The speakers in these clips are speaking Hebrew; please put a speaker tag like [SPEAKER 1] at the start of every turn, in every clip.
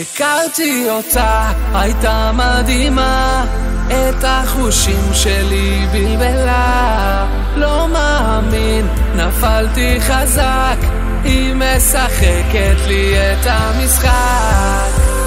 [SPEAKER 1] הכרתי אותה, הייתה מדהימה, את החושים שלי בלבלה. לא מאמין, נפלתי חזק, היא משחקת לי את המשחק.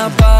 [SPEAKER 1] my body